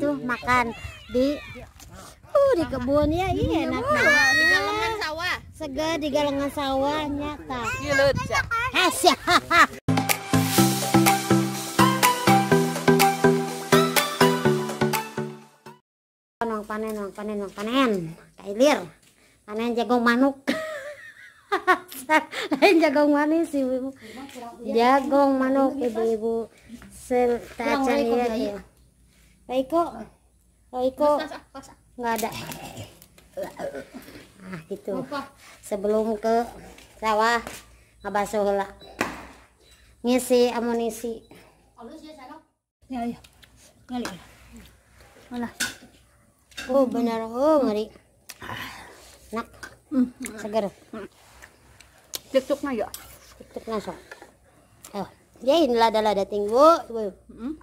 tuh makan di uh di kebun ya iya enak banget di galengan sawah segar di galengan sawah nyata gilut ya Hasya. Nong panen, nong panen, nong panen. Kailir. Panen jagung manuk. Lain jagung manis ibu-ibu. Jagung manuk ibu-ibu. Setacan ya. Ya. Raiko. Raiko. Nggak ada. Ah gitu. Sebelum ke sawah ngabasuh heula. Ngisi amunisi. ya ya Oh benar, oh ngeri. Nak, seger. tiktok na ya Tutup nasok. Oh, yain lada-lada tinggu. Bu. hmm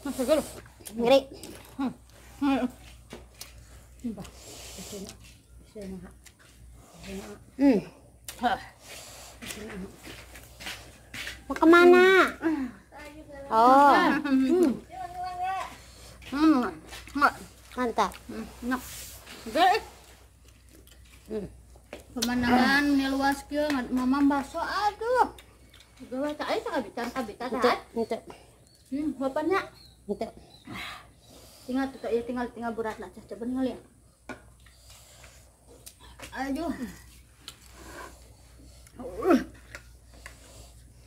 masuk dulu Ngeri. hmm Hmm. Mau ke mana? Oh, hmm hmm mantap. Hmm. Pemandangan ini luas kieu mama baso aduh. Gawe tak ai sangat bitan kabitan itu, Hmm, bapaknya itu. tinggal tuh ya tinggal tinggal berat lah cah coba tinggal ya. Aduh.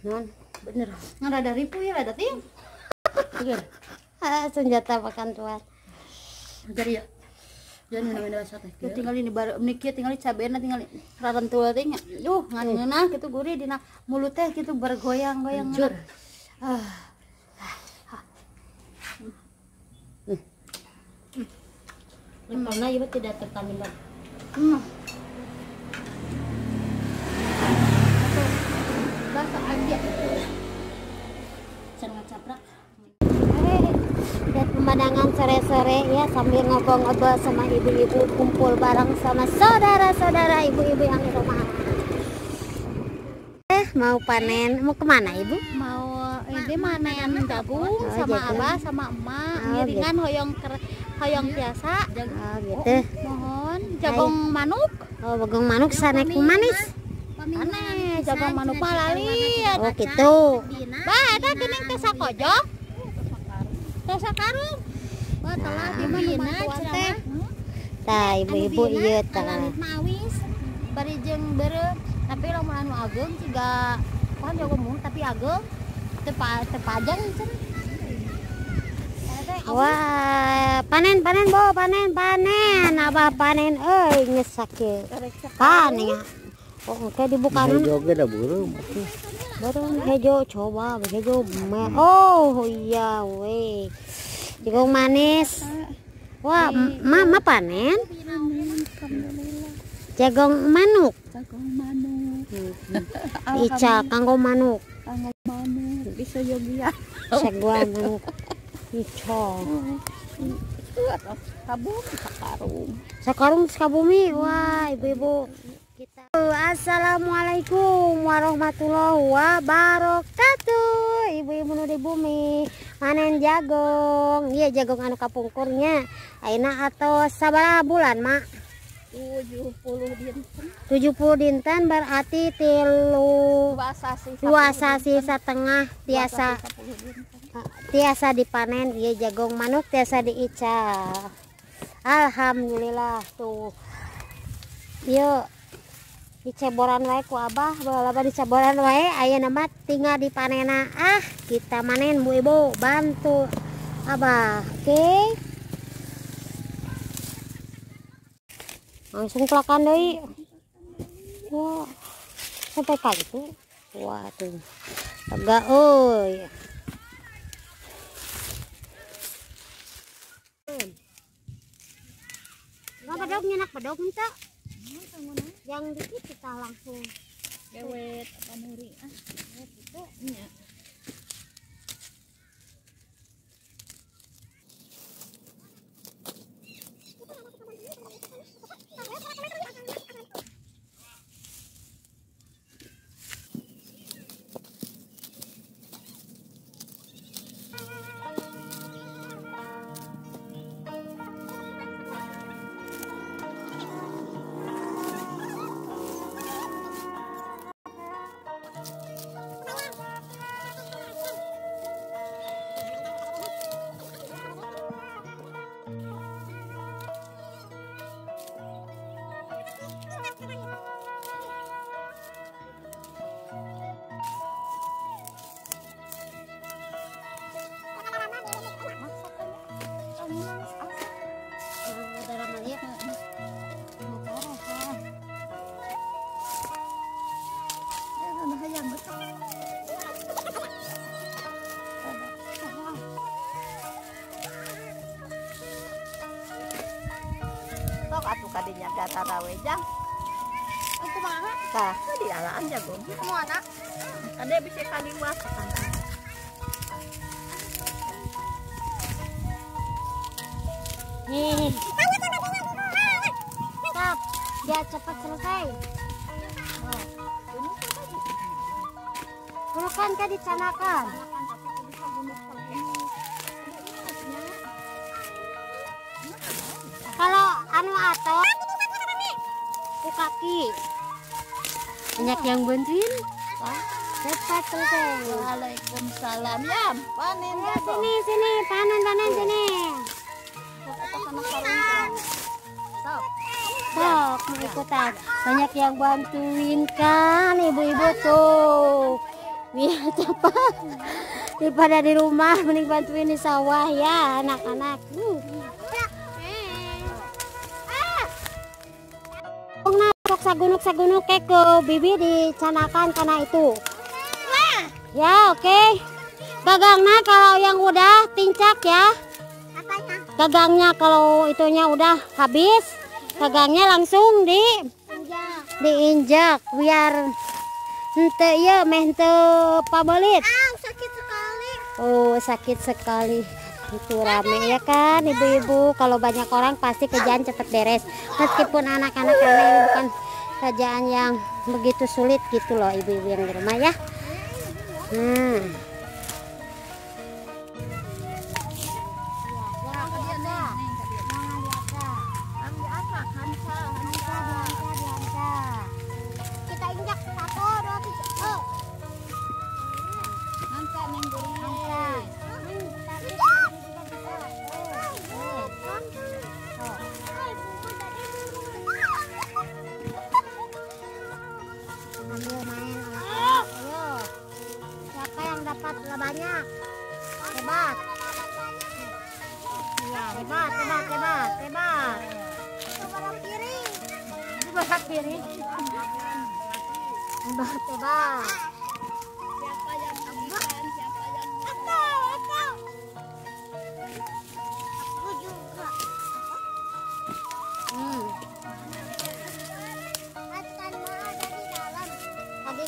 Non, Bener. Nggak ada ripu ya ada. Bener. ah, senjata makan tuan. Jadi ya. Jangan namanya bahasa teh. Kieu tinggal ini baru niki tinggal cabena tinggal rarentul teh nya. Duh, ngan ngeunah kitu gurih dina mulut teh kitu bergoyang-goyang. Hancur. Ah. Karena ibu tidak tertambah. Hmm. Bahasa aja. Sangat caprak. Lihat pemandangan sore-sore ya sambil ngobrol-ngobrol sama ibu-ibu kumpul bareng sama saudara-saudara ibu-ibu yang di rumah. Eh mau panen mau ke mana ibu? Mau ini mana yang gabung Oh, sama gitu. abah sama emak Oh, ngiringan hoyong ker- hoyong biasa. Oh gitu. Mohon jagung manuk. Oh bagong manuk sanek manis. Aneh, jagung manuk mah lali. Oh gitu. Bah, ada gening teh sakojok. Teh sakarung. Wah, telah di mana teh. Tah ibu-ibu iya tah. mawis bari jeung beureuh tapi lamun anu ageng ciga kan jago mung tapi ageng tepa tepajang cenah Wah panen panen bo panen panen abah panen euy nyesak ye. Panen ya. Oh kayak dibuka Hejo ge da burung. Baru hejo coba hejo. Oh iya we. Jagung manis. Wah, mama panen jagung manuk. jagung manuk Ica kanggo manuk. kanggo manuk bisa Sagua manuk. Ica. kabum sakarung Sekarang Sukabumi. Wah, ibu-ibu kita. Assalamualaikum warahmatullahi wabarakatuh. Ibu-ibu nu di bumi panen jagung. Iya jagung anu kapungkurnya. Aina atau sabaraha bulan, Mak? 70 dinten 70 dinten berarti tilu dua sasi setengah tiasa 10 dinten tiasa dipanen iya jagung manuk tiasa diica Alhamdulillah tuh. Yuk diceboran wae ku abah balaba diceboran wae aya nama tinggal dipanena. Ah kita manen bu ibu bantu. Abah oke? Langsung kelakan deui. Wah sampai kali tuh wah tuh lega euy. Nggak bedog nyenak bedog minta. Yang dikit kita langsung. gewet apa nuri ah gitu Sok atuh kadinya data rawejang. Aku mana? Tah, di dalam jago. Kamu anak? Ada bisa kaliwat. Nih. Stop. Biar cepat selesai. Bukan kan dicanakan. Anu atau di kaki. Banyak yang bantuin. Cepat selesai. Waalaikumsalam. Ya. Panen Ya, sini sini. Panen panen sini. Sok mau ikutan. Banyak yang bantuin kan ibu-ibu tuh. Biar cepat. Daripada di rumah mending bantuin di sawah ya anak-anak. uh. Ke ke bibi dicanakan karena itu. Ya oke. Gagangnya kalau yang udah tincak ya. Gagangnya kalau itunya udah habis gagangnya langsung di diinjak biar ente ya meh ente pabelit sakit sekali. Oh sakit sekali. Itu rame ya kan ibu-ibu. Kalau banyak orang pasti kerjaan cepet beres. Meskipun anak-anak ini bukan kerjaan yang begitu sulit gitu loh ibu-ibu yang di rumah ya hmm.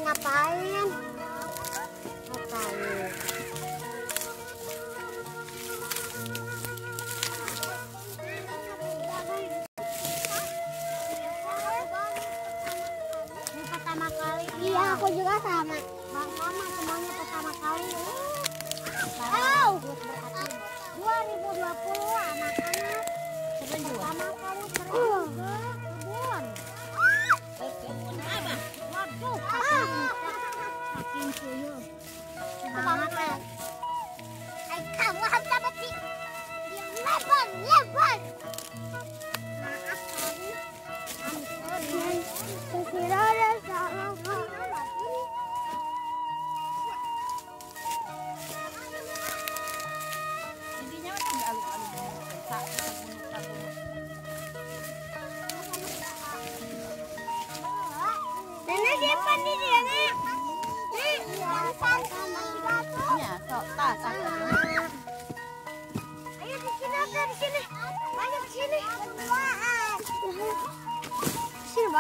Ngapain? Ngapain? Ini pertama kali. Iya, aku juga sama. Bang Mama semuanya pertama kali. Wow. 2020 anak-anak pertama kali Gracias. 我爱你还七十是吗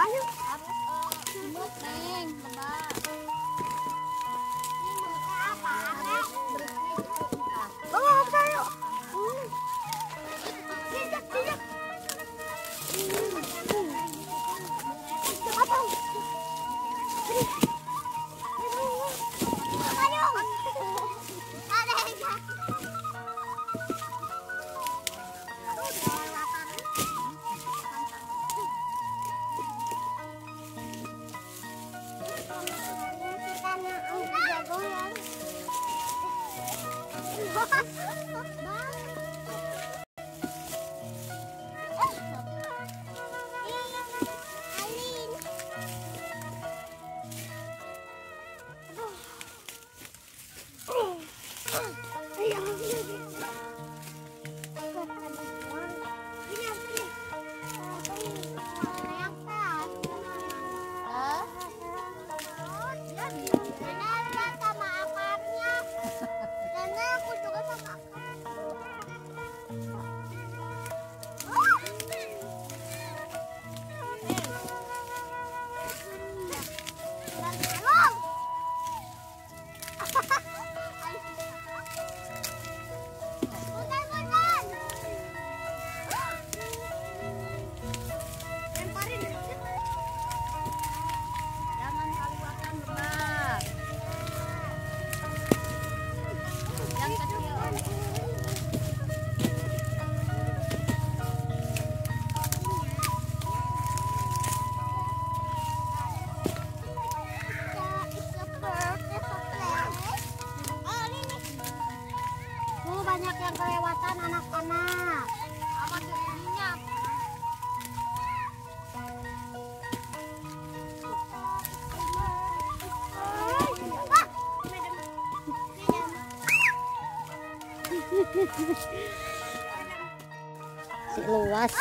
si luas.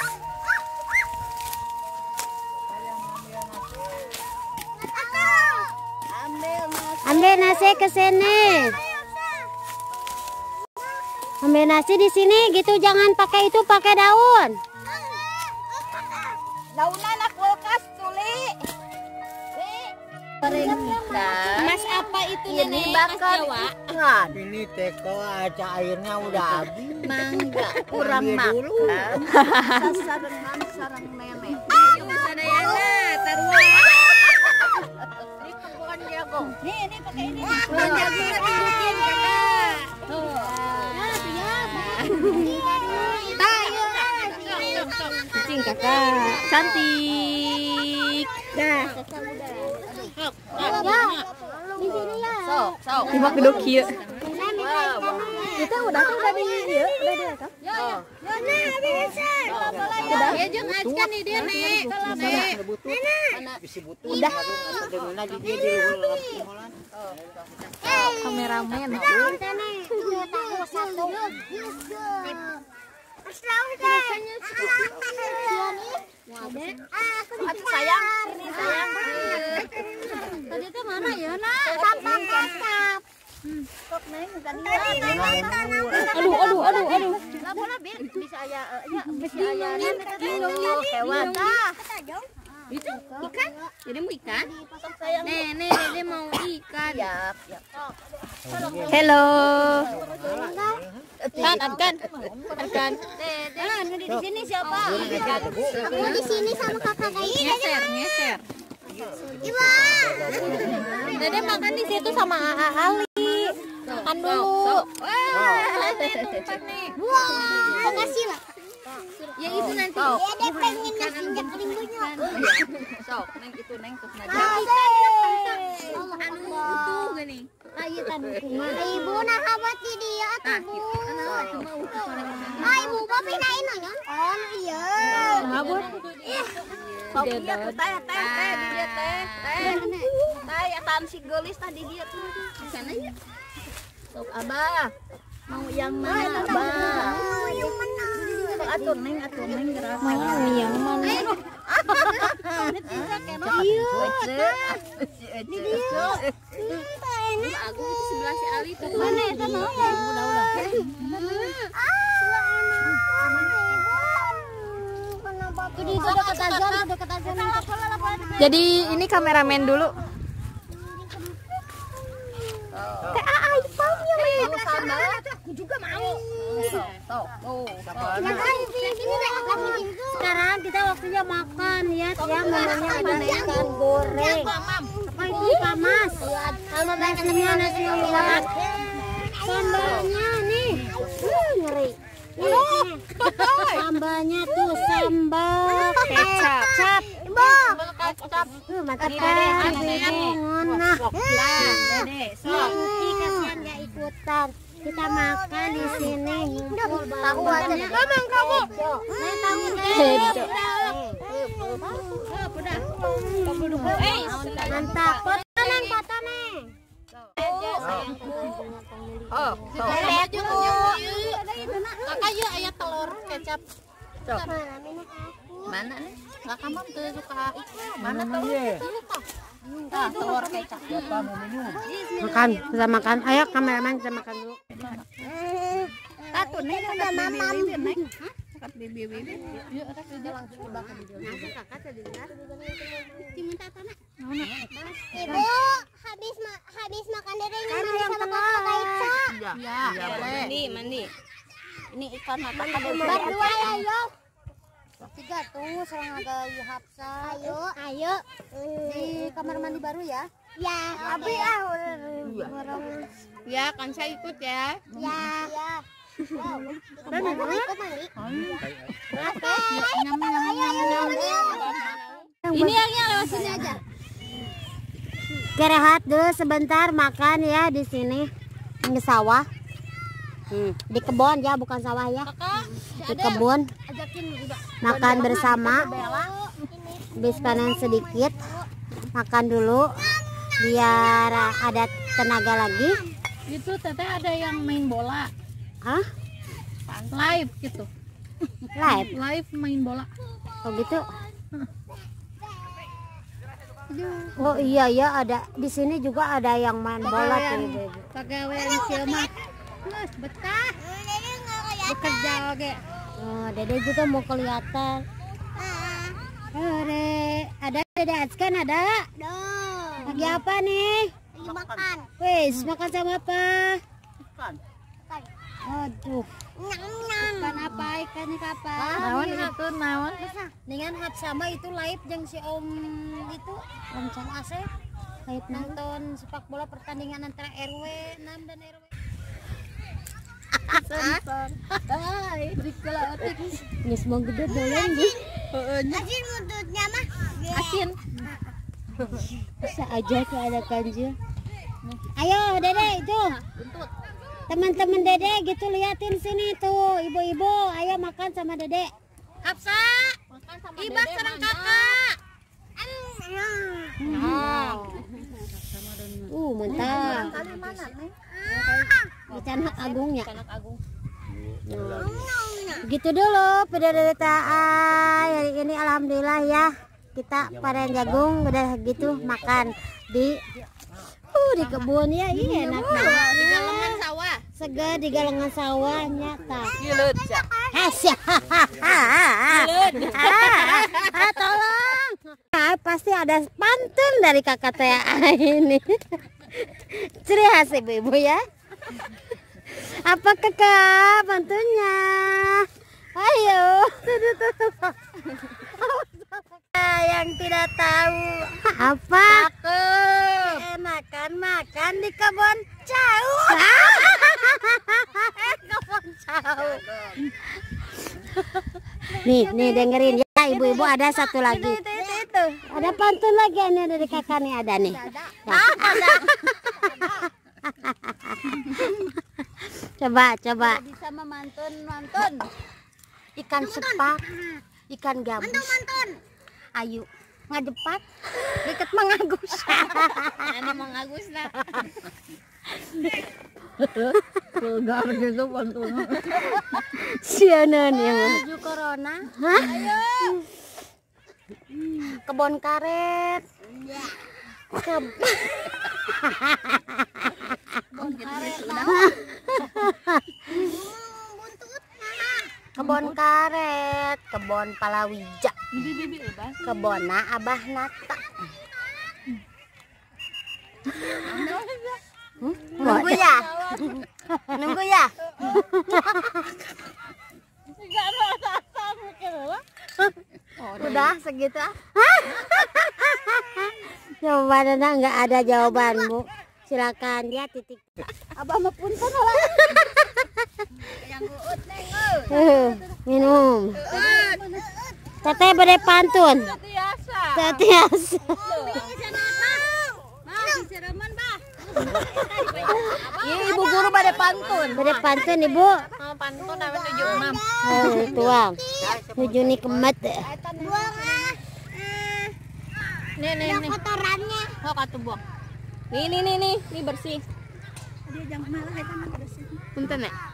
Ambil nasi ke sini. Ambil nasi di sini gitu jangan pakai itu pakai daun. Nenek? Bakar ikan. Ini teko aja airnya udah habis. Mangga kurang makan. Sasarangan sarang nenek. Ayo sadayana taruhan. Ini kebun jagung. Nih, ini pakai ini. Kebun jagung tunjukin kakak. Tuh. Kucing kakak. Cantik. dah ya di ya Sok. Tiba kedok kieu. kita udah tuh udah di ya udah di atas Ya jeung acan nih dia nek. Nek. Bisa butuh. Udah. Dengan aja dia di lapangan. Kameramen. kita ya, Aduh, aduh, aduh, aduh. Ya. Itu ikan? Jadi mau ikan? Mau ikan. Hello. Kan, kan, kan. Ah, nu di sini siapa? aku di sini sama kakak kayak Ngeser, ngeser. Iwa Dede makan di situ sama Aa Ali. Makan dulu. Wah, makasih lah. Ya itu nanti. Ya dia pengen nginjak limbunya. Sok, neng itu neng tuh Allah Anu utuh gini. Ayo tadi Ibu nah habat di dia tuh bu. Ah ibu kok pindahin aja? Oh iya. Sok iya tuh teh teh teh di dia teh teh. Teh ya tan si gelis tadi dia tuh. Sana ya. Sok abah. Mau yang mana abah? Oh yang mana? Atur neng atur neng gerak. Mau yang mana? Ayo. Aku di sebelah si Ali tuh. Mana ya sana? Udah udah. Jadi itu ini kameramen dulu. Aku juga mau. Sok. Sekarang kita waktunya makan ya, ya menunya ada ikan goreng. Apa itu ikan mas? Nasinya nasi. Sambalnya nih, uh, ngeri. Sambalnya tuh sambal kecap. Kecap. Tuh mantap kan. Nah, Nanti kasihan nggak ikutan. Kita makan di sini ngumpul tahu aja. Ngomong kamu. Saya tahu Hedo. Mantap. Foto neng, foto neng. Oh. Kakak yuk ayah telur kecap. Mana nih? Kakak mah tuh suka ikan. Mana tuh? Ah, telur kecap. Makan, kita makan. Ayo kameramen kita makan dulu. Satu nih udah mamam. Ibu, habis ma habis makan dari ini mandi sama kakak Kaitsa. Ya, mandi, mandi. Ini ikan mata Berdua ya, yo. Tiga tuh, serang ada Hapsa. Ayo, ayo. Di kamar mandi baru ya? Ya, tapi ya. Ya, kan saya ikut ya. Ya. Ya. Dan ikut mandi. Ini yang lewat sini aja. Oke, rehat dulu sebentar makan ya di sini. Di sawah. Hmm, di kebun ya, bukan sawah ya. Di kebun. Makan bersama. Habis panen sedikit. Makan dulu biar ada tenaga lagi. Itu teteh ada yang main bola Hah? live gitu. live live main bola oh gitu oh iya ya ada di sini juga ada yang main bola tuh ibu-ibu pegawai Mas, betah. Bekerja oke oh, dede juga mau kelihatan. Oh, Dede. ada dede Azkan ada? Lagi apa nih? Makan. Wis makan sama apa? Makan aduh. Ikan apa? Ikannya apa Naon itu naon? Dengan hap sama itu live yang si om itu om Chan Asep. Live nonton sepak bola pertandingan antara RW 6 dan RW sensor otik Nggak semua gede boleh nih. Asin bisa aja ke ada kanji ayo dede itu. Teman-teman dede gitu liatin sini tuh. Ibu-ibu ayo makan sama dede. Hafsa Ibas serang kakak. Uh mantap ikan hak agung ya? Gitu dulu PDDTA hari ini alhamdulillah ya kita panen jagung udah gitu makan di uh di kebun ya. Iya enak banget. Di galengan sawah. Segar di galengan sawah nyata. Gilut Hasya. Ah, tolong. Ah, pasti ada pantun dari kakak Tea ini. Ciri khas ibu-ibu ya. Apa kakak pantunnya? Ayo. Yang tidak tahu apa? Enakan makan di kebun jauh. eh, kebun jauh. Nih, nih dengerin ya ibu-ibu ada satu lagi. Ada pantun lagi ini dari kakak nih ada nih. coba, coba. bisa memantun mantun Ikan sepak, ikan gabus. Ayu ngajepak, deket mengagus. ini mau ngagus lah Segar gitu pantun. Sianan yang menuju corona Hah? Kebon karet. Ke... Kebon karet, kebon palawija, kebona abah nata. Hmm? Nunggu ya? Nunggu ya? Udah segitu ah? Jawabannya nggak ada jawaban bu. Silakan dia titik. abah mah punten lah Eh, minum. Teteh bade pantun. biasa Tetiasa. Iya ibu guru pada pantun. Bade pantun ibu. mau pantun apa tujuh enam Eh, tuang. Tujuh nih kemet. nih nih nih Kotorannya. mau katu buang nih nih nih nih nih bersih. Dia jangan malah itu bersih. Punten ya